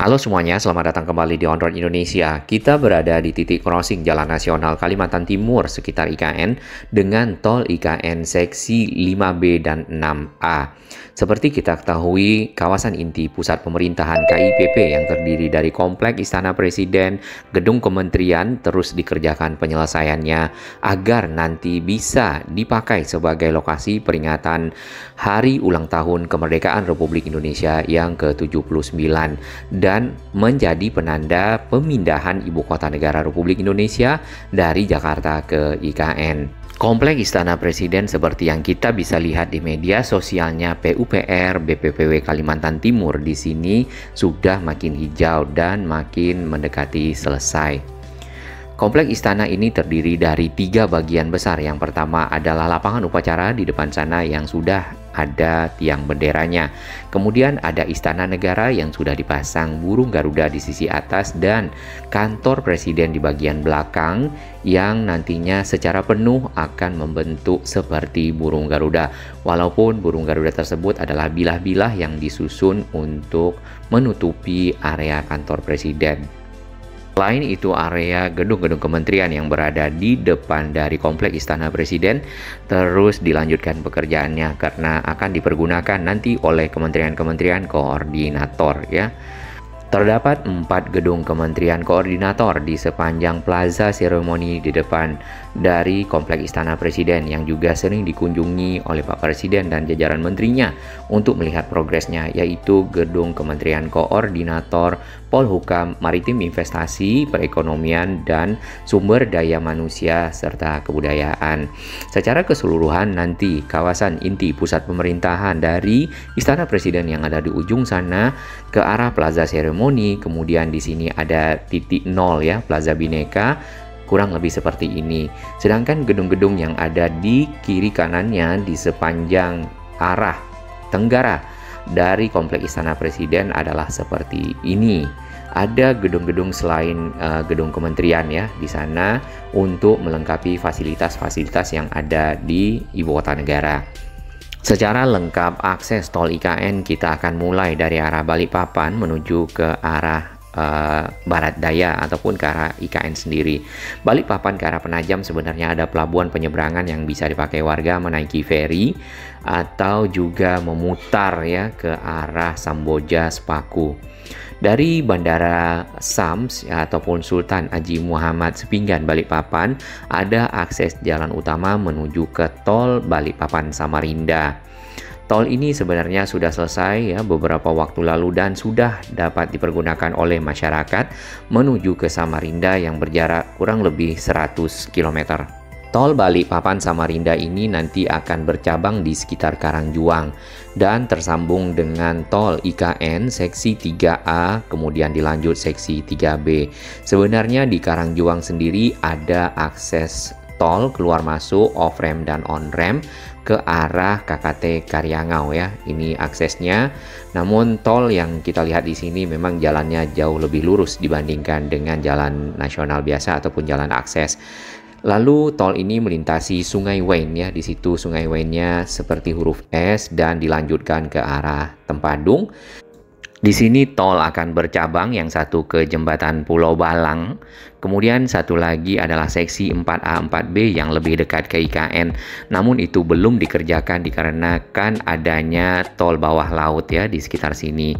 Halo semuanya, selamat datang kembali di On Road Indonesia. Kita berada di titik crossing Jalan Nasional Kalimantan Timur sekitar IKN dengan tol IKN seksi 5B dan 6A. Seperti kita ketahui, kawasan inti pusat pemerintahan KIPP yang terdiri dari Komplek Istana Presiden, Gedung Kementerian terus dikerjakan penyelesaiannya agar nanti bisa dipakai sebagai lokasi peringatan Hari Ulang Tahun Kemerdekaan Republik Indonesia yang ke-79 dan menjadi penanda pemindahan ibu kota negara Republik Indonesia dari Jakarta ke IKN. Komplek Istana Presiden seperti yang kita bisa lihat di media sosialnya PUPR BPPW Kalimantan Timur di sini sudah makin hijau dan makin mendekati selesai. Komplek istana ini terdiri dari tiga bagian besar. Yang pertama adalah lapangan upacara di depan sana yang sudah ada tiang benderanya. Kemudian ada istana negara yang sudah dipasang burung Garuda di sisi atas dan kantor presiden di bagian belakang yang nantinya secara penuh akan membentuk seperti burung Garuda. Walaupun burung Garuda tersebut adalah bilah-bilah yang disusun untuk menutupi area kantor presiden. Selain itu area gedung-gedung kementerian yang berada di depan dari komplek Istana Presiden terus dilanjutkan pekerjaannya karena akan dipergunakan nanti oleh kementerian-kementerian koordinator ya. Terdapat empat gedung kementerian koordinator di sepanjang plaza seremoni di depan dari Komplek Istana Presiden yang juga sering dikunjungi oleh Pak Presiden dan jajaran menterinya untuk melihat progresnya yaitu Gedung Kementerian Koordinator Polhukam Maritim Investasi, Perekonomian, dan Sumber Daya Manusia serta Kebudayaan. Secara keseluruhan nanti kawasan inti pusat pemerintahan dari Istana Presiden yang ada di ujung sana ke arah Plaza Seremoni kemudian di sini ada titik nol ya, Plaza Bineka, kurang lebih seperti ini. Sedangkan gedung-gedung yang ada di kiri kanannya di sepanjang arah tenggara dari Komplek Istana Presiden adalah seperti ini. Ada gedung-gedung selain uh, gedung kementerian ya di sana untuk melengkapi fasilitas-fasilitas yang ada di ibu kota negara. Secara lengkap akses tol IKN kita akan mulai dari arah Balikpapan menuju ke arah uh, barat daya ataupun ke arah IKN sendiri. Balikpapan ke arah Penajam sebenarnya ada pelabuhan penyeberangan yang bisa dipakai warga menaiki feri atau juga memutar ya ke arah Samboja Sepaku. Dari Bandara Sams ataupun Sultan Haji Muhammad Sepinggan Balikpapan ada akses jalan utama menuju ke tol Balikpapan Samarinda. Tol ini sebenarnya sudah selesai ya beberapa waktu lalu dan sudah dapat dipergunakan oleh masyarakat menuju ke Samarinda yang berjarak kurang lebih 100 km. Tol Bali Papan Samarinda ini nanti akan bercabang di sekitar Karangjuang dan tersambung dengan tol IKN seksi 3A kemudian dilanjut seksi 3B. Sebenarnya di Karangjuang sendiri ada akses tol keluar masuk off ramp dan on ramp ke arah KKT Karyangau ya. Ini aksesnya. Namun tol yang kita lihat di sini memang jalannya jauh lebih lurus dibandingkan dengan jalan nasional biasa ataupun jalan akses. Lalu tol ini melintasi Sungai Wain ya. Di situ Sungai Wainnya seperti huruf S dan dilanjutkan ke arah Tempadung. Di sini tol akan bercabang yang satu ke jembatan Pulau Balang, kemudian satu lagi adalah seksi 4A 4B yang lebih dekat ke IKN. Namun itu belum dikerjakan dikarenakan adanya tol bawah laut ya di sekitar sini.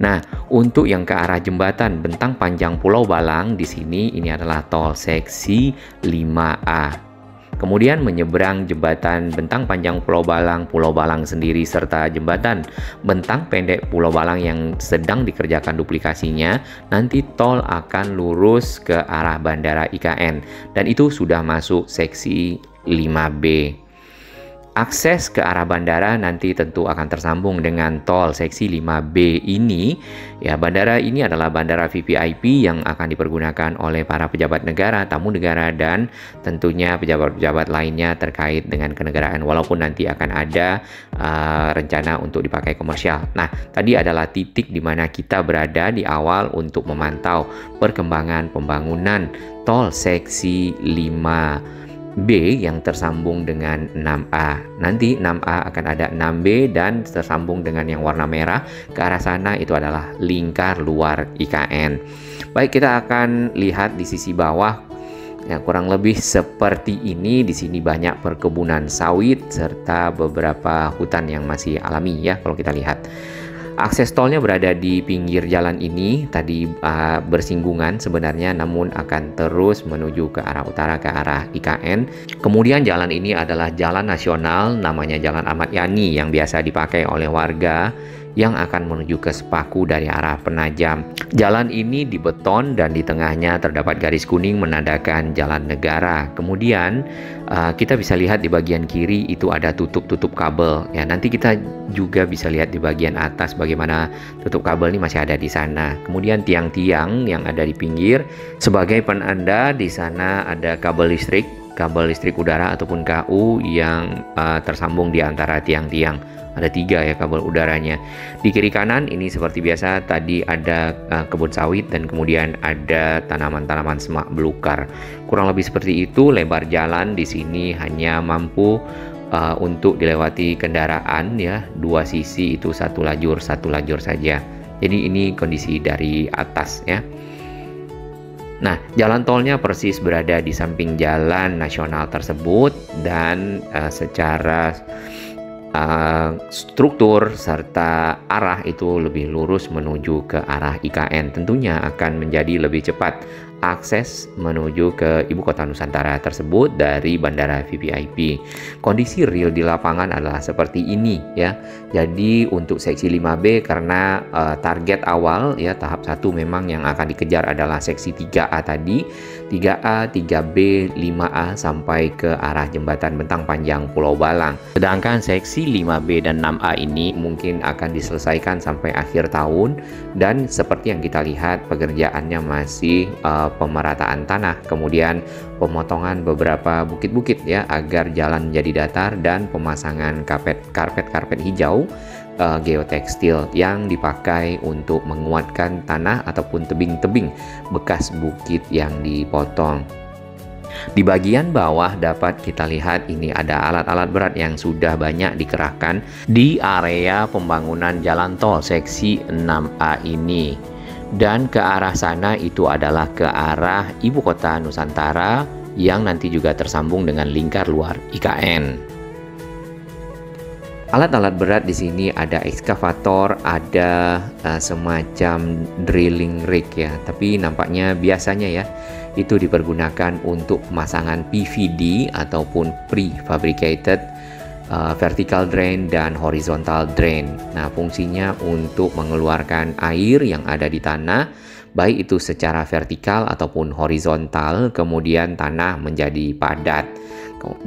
Nah, untuk yang ke arah jembatan Bentang Panjang Pulau Balang di sini ini adalah tol seksi 5A. Kemudian menyeberang jembatan bentang panjang Pulau Balang, Pulau Balang sendiri serta jembatan bentang pendek Pulau Balang yang sedang dikerjakan duplikasinya, nanti tol akan lurus ke arah Bandara IKN dan itu sudah masuk seksi 5B. Akses ke arah bandara nanti tentu akan tersambung dengan tol seksi 5B ini. Ya, bandara ini adalah bandara VVIP yang akan dipergunakan oleh para pejabat negara, tamu negara dan tentunya pejabat-pejabat lainnya terkait dengan kenegaraan walaupun nanti akan ada uh, rencana untuk dipakai komersial. Nah, tadi adalah titik di mana kita berada di awal untuk memantau perkembangan pembangunan tol seksi 5 B yang tersambung dengan 6A. Nanti 6A akan ada 6B dan tersambung dengan yang warna merah. Ke arah sana itu adalah lingkar luar IKN. Baik, kita akan lihat di sisi bawah ya kurang lebih seperti ini. Di sini banyak perkebunan sawit serta beberapa hutan yang masih alami ya kalau kita lihat. Akses tolnya berada di pinggir jalan ini, tadi uh, bersinggungan sebenarnya namun akan terus menuju ke arah utara ke arah IKN. Kemudian jalan ini adalah jalan nasional namanya Jalan Ahmad Yani yang biasa dipakai oleh warga yang akan menuju ke Sepaku dari arah Penajam. Jalan ini dibeton dan di tengahnya terdapat garis kuning menandakan jalan negara. Kemudian uh, kita bisa lihat di bagian kiri itu ada tutup-tutup kabel. Ya, nanti kita juga bisa lihat di bagian atas bagaimana tutup kabel ini masih ada di sana. Kemudian tiang-tiang yang ada di pinggir sebagai penanda di sana ada kabel listrik kabel listrik udara ataupun KU yang uh, tersambung di antara tiang-tiang ada tiga ya kabel udaranya. Di kiri kanan ini seperti biasa tadi ada uh, kebun sawit dan kemudian ada tanaman-tanaman semak belukar. Kurang lebih seperti itu lebar jalan di sini hanya mampu uh, untuk dilewati kendaraan ya. Dua sisi itu satu lajur satu lajur saja. Jadi ini kondisi dari atas ya. Nah, jalan tolnya persis berada di samping jalan nasional tersebut dan uh, secara uh, struktur serta arah itu lebih lurus menuju ke arah IKN tentunya akan menjadi lebih cepat akses menuju ke ibu kota Nusantara tersebut dari bandara VVIP. Kondisi real di lapangan adalah seperti ini ya. Jadi untuk seksi 5B karena uh, target awal ya tahap 1 memang yang akan dikejar adalah seksi 3A tadi 3A, 3B, 5A sampai ke arah jembatan Bentang Panjang Pulau Balang. Sedangkan seksi 5B dan 6A ini mungkin akan diselesaikan sampai akhir tahun dan seperti yang kita lihat pekerjaannya masih uh, pemerataan tanah, kemudian pemotongan beberapa bukit-bukit ya agar jalan menjadi datar dan pemasangan karpet karpet-karpet hijau uh, geotekstil yang dipakai untuk menguatkan tanah ataupun tebing-tebing bekas bukit yang dipotong. Di bagian bawah dapat kita lihat ini ada alat-alat berat yang sudah banyak dikerahkan di area pembangunan jalan tol seksi 6A ini. Dan ke arah sana itu adalah ke arah ibu kota Nusantara yang nanti juga tersambung dengan lingkar luar IKN. Alat-alat berat di sini ada ekskavator, ada uh, semacam drilling rig ya. Tapi nampaknya biasanya ya itu dipergunakan untuk pemasangan PVD ataupun prefabricated uh, vertical drain dan horizontal drain. Nah, fungsinya untuk mengeluarkan air yang ada di tanah baik itu secara vertikal ataupun horizontal, kemudian tanah menjadi padat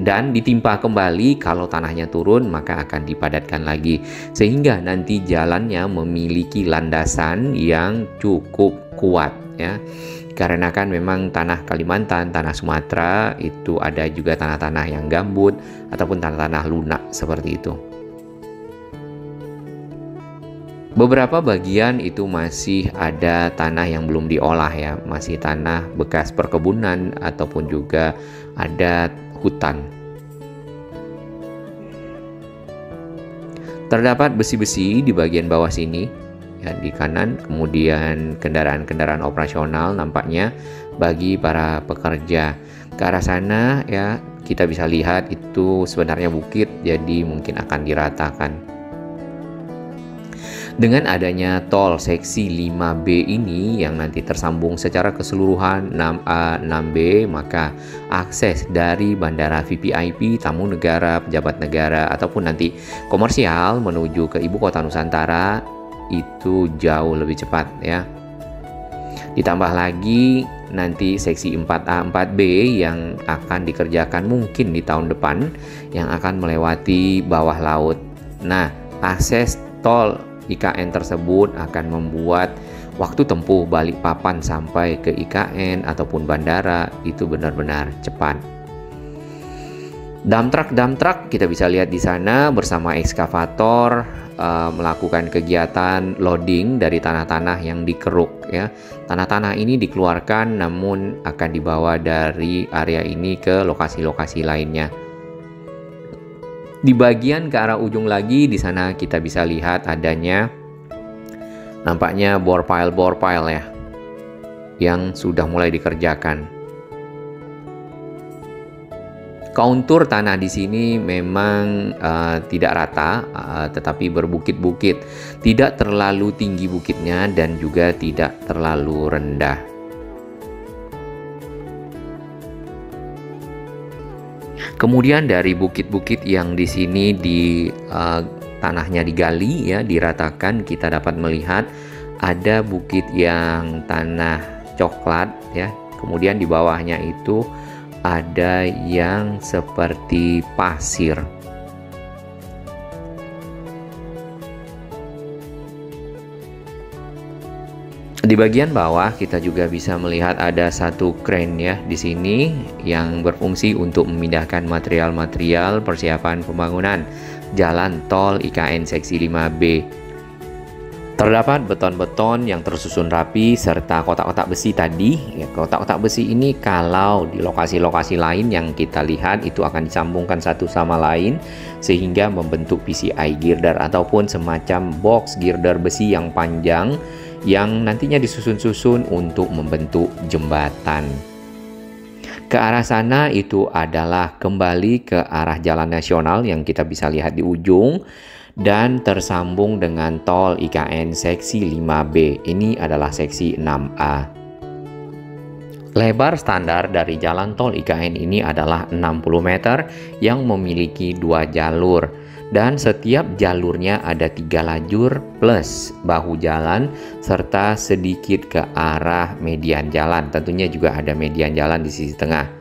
dan ditimpa kembali kalau tanahnya turun maka akan dipadatkan lagi sehingga nanti jalannya memiliki landasan yang cukup kuat ya karena kan memang tanah Kalimantan, tanah Sumatera itu ada juga tanah-tanah yang gambut ataupun tanah-tanah lunak seperti itu. Beberapa bagian itu masih ada tanah yang belum diolah ya, masih tanah bekas perkebunan ataupun juga ada hutan. Terdapat besi-besi di bagian bawah sini, ya di kanan, kemudian kendaraan-kendaraan operasional nampaknya bagi para pekerja. Ke arah sana ya kita bisa lihat itu sebenarnya bukit, jadi mungkin akan diratakan. Dengan adanya tol seksi 5B ini yang nanti tersambung secara keseluruhan 6A, 6B, maka akses dari bandara VVIP, tamu negara, pejabat negara, ataupun nanti komersial menuju ke ibu kota Nusantara itu jauh lebih cepat ya. Ditambah lagi nanti seksi 4A 4B yang akan dikerjakan mungkin di tahun depan yang akan melewati bawah laut. Nah, akses tol IKN tersebut akan membuat waktu tempuh balik papan sampai ke IKN ataupun bandara itu benar-benar cepat. Dump truck, dump truck kita bisa lihat di sana bersama ekskavator uh, melakukan kegiatan loading dari tanah-tanah yang dikeruk ya. Tanah-tanah ini dikeluarkan namun akan dibawa dari area ini ke lokasi-lokasi lainnya. Di bagian ke arah ujung lagi di sana kita bisa lihat adanya nampaknya bore pile bore pile ya yang sudah mulai dikerjakan. Kontur tanah di sini memang uh, tidak rata, uh, tetapi berbukit-bukit. Tidak terlalu tinggi bukitnya dan juga tidak terlalu rendah. Kemudian dari bukit-bukit yang di sini di uh, tanahnya digali ya, diratakan, kita dapat melihat ada bukit yang tanah coklat ya. Kemudian di bawahnya itu ada yang seperti pasir. Di bagian bawah kita juga bisa melihat ada satu crane ya di sini yang berfungsi untuk memindahkan material-material persiapan pembangunan jalan tol IKN seksi 5B Terdapat beton-beton yang tersusun rapi serta kotak-kotak besi tadi. Ya, kotak-kotak besi ini kalau di lokasi-lokasi lain yang kita lihat itu akan disambungkan satu sama lain sehingga membentuk PCI girder ataupun semacam box girder besi yang panjang yang nantinya disusun-susun untuk membentuk jembatan. Ke arah sana itu adalah kembali ke arah jalan nasional yang kita bisa lihat di ujung dan tersambung dengan tol IKN seksi 5B. Ini adalah seksi 6A. Lebar standar dari jalan tol IKN ini adalah 60 meter yang memiliki dua jalur dan setiap jalurnya ada tiga lajur plus bahu jalan serta sedikit ke arah median jalan. Tentunya juga ada median jalan di sisi tengah.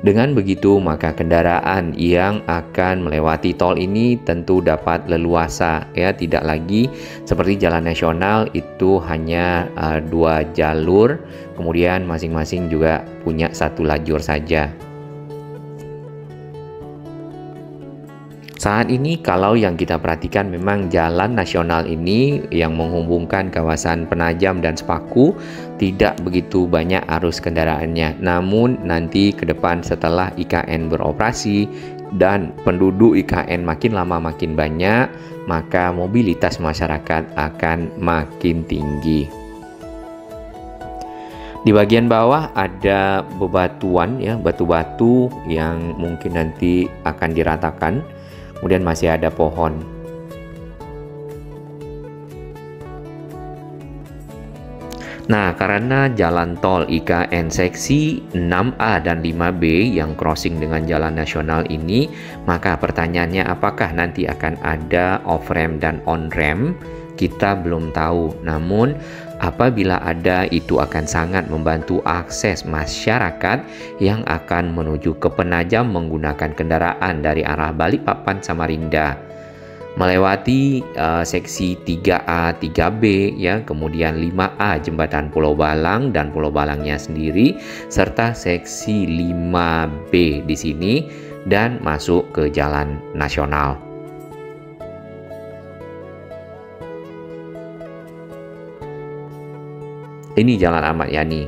Dengan begitu, maka kendaraan yang akan melewati tol ini tentu dapat leluasa, ya, tidak lagi seperti jalan nasional itu hanya uh, dua jalur, kemudian masing-masing juga punya satu lajur saja. Saat ini kalau yang kita perhatikan memang jalan nasional ini yang menghubungkan kawasan Penajam dan Sepaku tidak begitu banyak arus kendaraannya. Namun nanti ke depan setelah IKN beroperasi dan penduduk IKN makin lama makin banyak, maka mobilitas masyarakat akan makin tinggi. Di bagian bawah ada bebatuan ya, batu-batu yang mungkin nanti akan diratakan kemudian masih ada pohon. Nah, karena jalan tol IKN seksi 6A dan 5B yang crossing dengan jalan nasional ini, maka pertanyaannya apakah nanti akan ada off-ramp dan on-ramp? Kita belum tahu. Namun, apabila ada itu akan sangat membantu akses masyarakat yang akan menuju ke Penajam menggunakan kendaraan dari arah Balikpapan Samarinda melewati uh, seksi 3A, 3B ya, kemudian 5A jembatan Pulau Balang dan Pulau Balangnya sendiri serta seksi 5B di sini dan masuk ke jalan nasional. Ini Jalan Ahmad Yani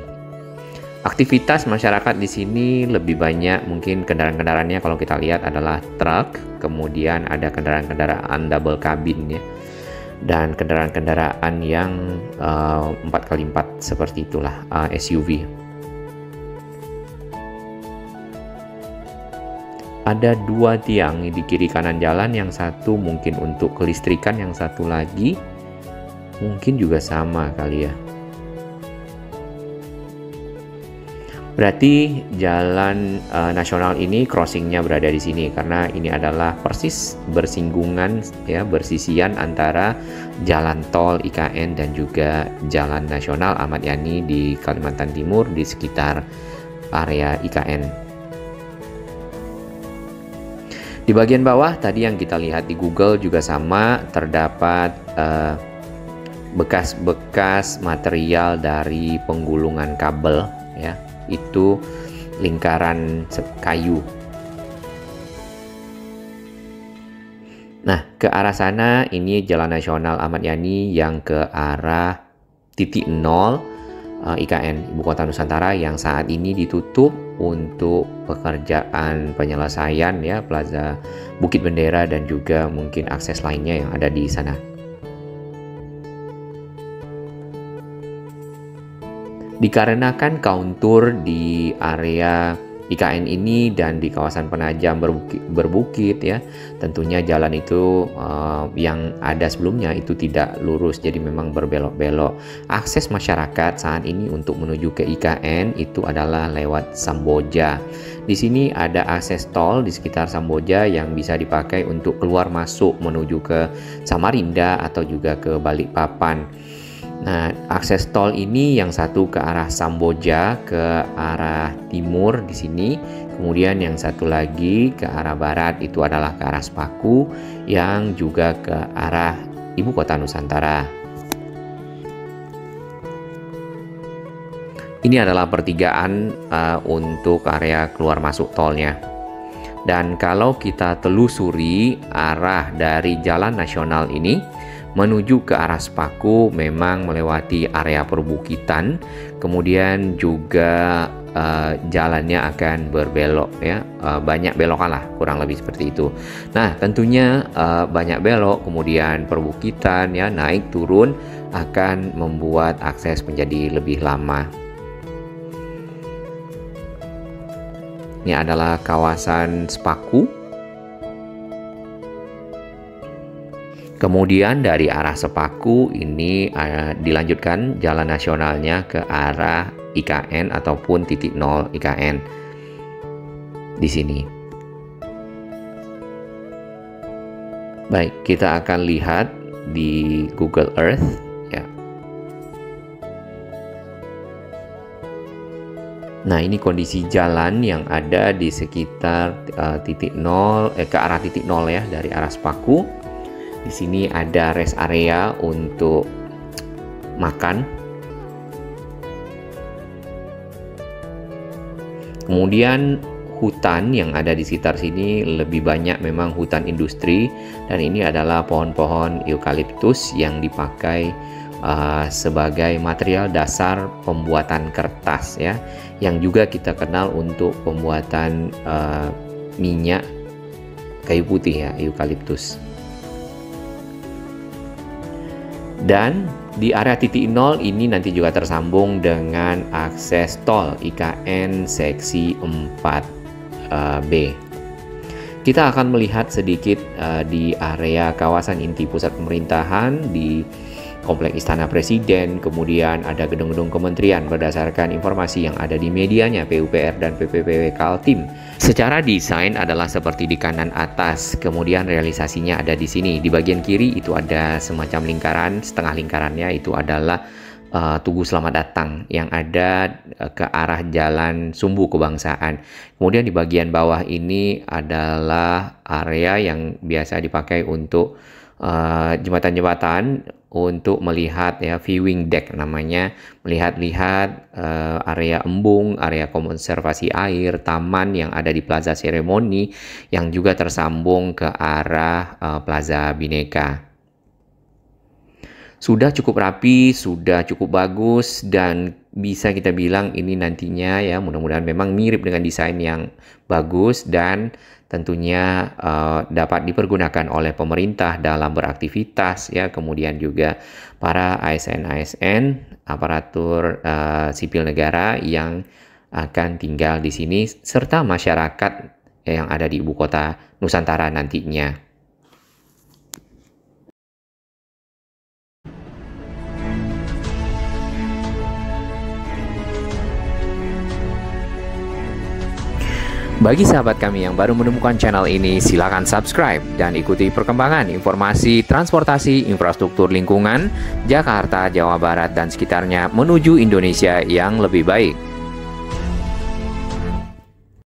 Aktivitas masyarakat di sini lebih banyak mungkin kendaraan-kendaraannya kalau kita lihat adalah truk, kemudian ada kendaraan-kendaraan double cabin ya. Dan kendaraan-kendaraan yang uh, 4x4 seperti itulah uh, eh, SUV. Ada dua tiang di kiri kanan jalan, yang satu mungkin untuk kelistrikan, yang satu lagi mungkin juga sama kali ya Berarti jalan uh, nasional ini crossingnya berada di sini karena ini adalah persis bersinggungan ya bersisian antara jalan tol IKN dan juga jalan nasional Ahmad Yani di Kalimantan Timur di sekitar area IKN. Di bagian bawah tadi yang kita lihat di Google juga sama terdapat bekas bekas-bekas material dari penggulungan kabel ya itu lingkaran kayu. Nah, ke arah sana ini Jalan Nasional Ahmad Yani yang ke arah titik nol eh, IKN Ibu Kota Nusantara yang saat ini ditutup untuk pekerjaan penyelesaian ya Plaza Bukit Bendera dan juga mungkin akses lainnya yang ada di sana. Dikarenakan kauntur di area IKN ini dan di kawasan Penajam berbukit, berbukit ya tentunya jalan itu uh, yang ada sebelumnya itu tidak lurus. Jadi memang berbelok-belok. Akses masyarakat saat ini untuk menuju ke IKN itu adalah lewat Samboja. Di sini ada akses tol di sekitar Samboja yang bisa dipakai untuk keluar masuk menuju ke Samarinda atau juga ke Balikpapan Nah, akses tol ini yang satu ke arah Samboja ke arah timur di sini, kemudian yang satu lagi ke arah barat itu adalah ke arah Sepaku yang juga ke arah ibu kota Nusantara. Ini adalah pertigaan uh, untuk area keluar masuk tolnya. Dan kalau kita telusuri arah dari jalan nasional ini, menuju ke arah Sepaku memang melewati area perbukitan, kemudian juga uh, jalannya akan berbelok ya, uh, banyak belokan lah kurang lebih seperti itu. Nah tentunya uh, banyak belok, kemudian perbukitan ya naik turun akan membuat akses menjadi lebih lama. Ini adalah kawasan Sepaku Kemudian dari arah Sepaku ini uh, dilanjutkan jalan nasionalnya ke arah IKN ataupun titik nol IKN di sini. Baik, kita akan lihat di Google Earth ya. Nah, ini kondisi jalan yang ada di sekitar uh, titik nol eh, ke arah titik nol ya dari arah Sepaku di sini ada rest area untuk makan. Kemudian hutan yang ada di sekitar sini lebih banyak memang hutan industri dan ini adalah pohon-pohon eukaliptus yang dipakai uh, sebagai material dasar pembuatan kertas ya yang juga kita kenal untuk pembuatan uh, minyak kayu putih ya eukaliptus. Dan di area titik nol ini nanti juga tersambung dengan akses tol IKN seksi 4B. Eh, Kita akan melihat sedikit uh, di area kawasan inti pusat pemerintahan di Komplek Istana Presiden, kemudian ada gedung-gedung kementerian berdasarkan informasi yang ada di medianya PUPR dan PPPW Kaltim. Secara desain adalah seperti di kanan atas, kemudian realisasinya ada di sini. Di bagian kiri itu ada semacam lingkaran, setengah lingkarannya itu adalah uh, Tugu Selamat Datang yang ada uh, ke arah Jalan Sumbu Kebangsaan. Kemudian di bagian bawah ini adalah area yang biasa dipakai untuk uh, jembatan-jembatan untuk melihat ya viewing deck namanya melihat-lihat uh, area embung, area konservasi air, taman yang ada di Plaza Seremoni yang juga tersambung ke arah uh, Plaza Bineka. Sudah cukup rapi, sudah cukup bagus dan bisa kita bilang ini nantinya ya mudah-mudahan memang mirip dengan desain yang bagus dan tentunya uh, dapat dipergunakan oleh pemerintah dalam beraktivitas ya kemudian juga para ASN-ASN aparatur uh, sipil negara yang akan tinggal di sini serta masyarakat yang ada di ibu kota Nusantara nantinya. Bagi sahabat kami yang baru menemukan channel ini, silakan subscribe dan ikuti perkembangan informasi transportasi infrastruktur lingkungan Jakarta, Jawa Barat, dan sekitarnya menuju Indonesia yang lebih baik.